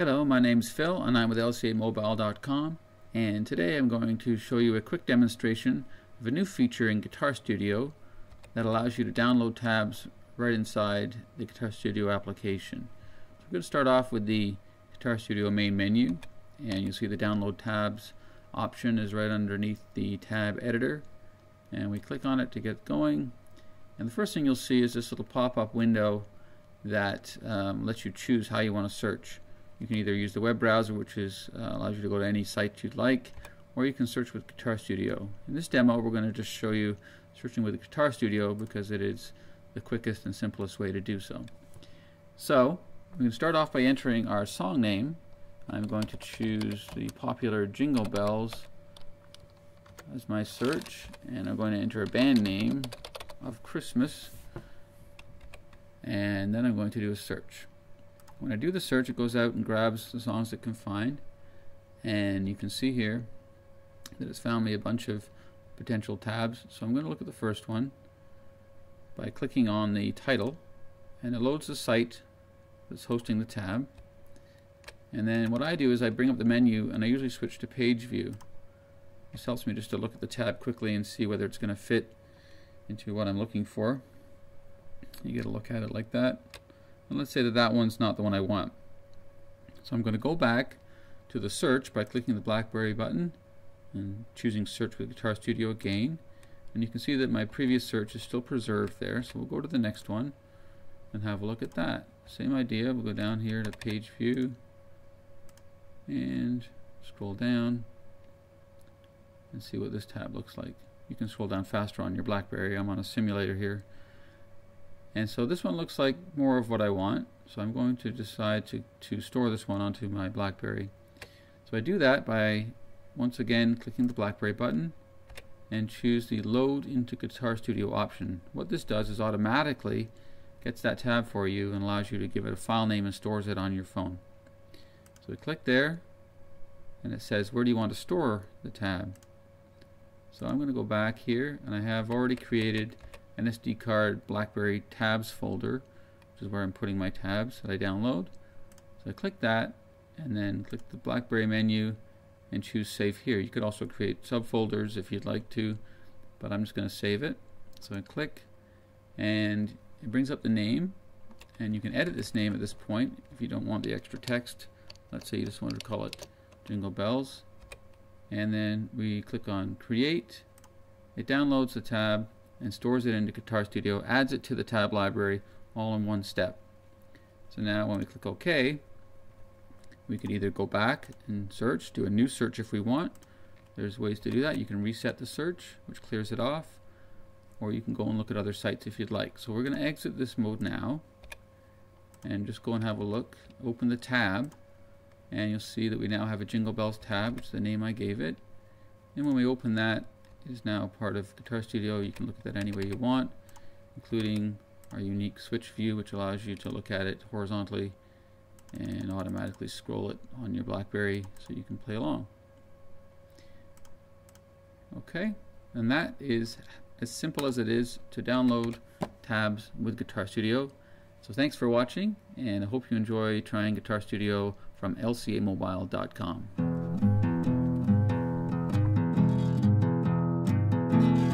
Hello, my name's Phil and I'm with LCAMobile.com and today I'm going to show you a quick demonstration of a new feature in Guitar Studio that allows you to download tabs right inside the Guitar Studio application. So we're going to start off with the Guitar Studio main menu and you'll see the download tabs option is right underneath the tab editor and we click on it to get going and the first thing you'll see is this little pop-up window that um, lets you choose how you want to search. You can either use the web browser, which is, uh, allows you to go to any site you'd like, or you can search with Guitar Studio. In this demo, we're going to just show you searching with Guitar Studio because it is the quickest and simplest way to do so. So, we can start off by entering our song name. I'm going to choose the popular Jingle Bells as my search, and I'm going to enter a band name of Christmas, and then I'm going to do a search. When I do the search, it goes out and grabs the songs it can find. And you can see here that it's found me a bunch of potential tabs. So I'm going to look at the first one by clicking on the title. And it loads the site that's hosting the tab. And then what I do is I bring up the menu and I usually switch to page view. This helps me just to look at the tab quickly and see whether it's going to fit into what I'm looking for. You get a look at it like that. And let's say that that one's not the one I want. So I'm going to go back to the search by clicking the BlackBerry button and choosing search with Guitar Studio again. And you can see that my previous search is still preserved there. So we'll go to the next one and have a look at that. Same idea. We'll go down here to page view and scroll down and see what this tab looks like. You can scroll down faster on your BlackBerry. I'm on a simulator here. And so this one looks like more of what I want. So I'm going to decide to, to store this one onto my BlackBerry. So I do that by once again clicking the BlackBerry button and choose the load into Guitar Studio option. What this does is automatically gets that tab for you and allows you to give it a file name and stores it on your phone. So we click there and it says where do you want to store the tab. So I'm going to go back here and I have already created an SD card BlackBerry tabs folder, which is where I'm putting my tabs that I download. So I click that and then click the BlackBerry menu and choose save here. You could also create subfolders if you'd like to, but I'm just going to save it. So I click and it brings up the name and you can edit this name at this point if you don't want the extra text. Let's say you just wanted to call it Jingle Bells. And then we click on create. It downloads the tab and stores it into Guitar Studio, adds it to the tab library all in one step. So now when we click OK, we could either go back and search, do a new search if we want. There's ways to do that. You can reset the search, which clears it off, or you can go and look at other sites if you'd like. So we're going to exit this mode now and just go and have a look. Open the tab and you'll see that we now have a Jingle Bells tab, which is the name I gave it. And when we open that, is now part of Guitar Studio. You can look at that any way you want, including our unique switch view, which allows you to look at it horizontally and automatically scroll it on your BlackBerry so you can play along. Okay, and that is as simple as it is to download tabs with Guitar Studio. So thanks for watching, and I hope you enjoy trying Guitar Studio from lcamobile.com. thank you